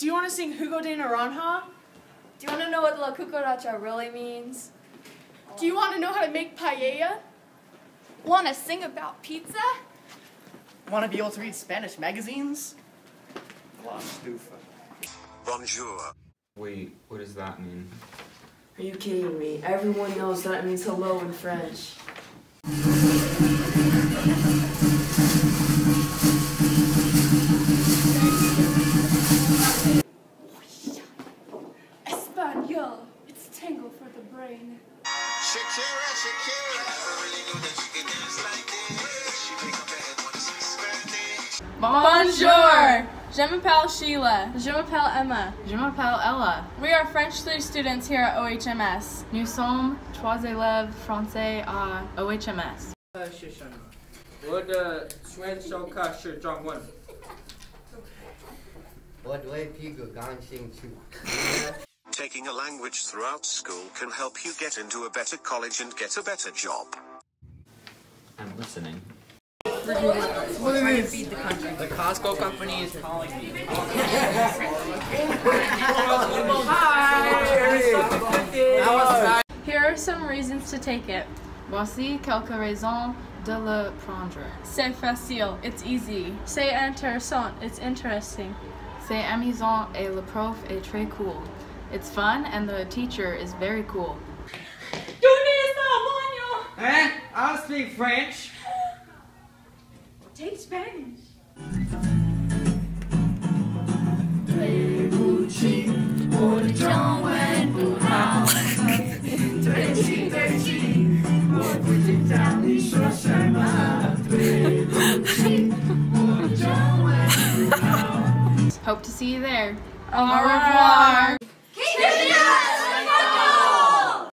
Do you want to sing Jugo de Naranja? Do you want to know what La Cucaracha really means? Do you want to know how to make paella? Want to sing about pizza? Want to be able to read Spanish magazines? La Stufa. Bonjour. Wait, what does that mean? Are you kidding me? Everyone knows that means hello in French. when she's Spanish. Bonjour! Je m'appelle Sheila. Je m'appelle Emma. Je m'appelle Ella. We are French 3 students here at OHMS. Nous sommes trois élèves français à OHMS. 是什么？我的选手卡是中文。我对屁股感兴趣。 Taking a language throughout school can help you get into a better college and get a better job. I'm listening. What is this? The Costco company is calling me. Hi! Here are some reasons to take it. Voici quelques raisons de le prendre. C'est facile, it's easy. C'est intéressant, it's interesting. C'est amusant et le prof est très cool. It's fun and the teacher is very cool. Eh? I'll speak French. Take Spanish. Hope to see you there. Au revoir.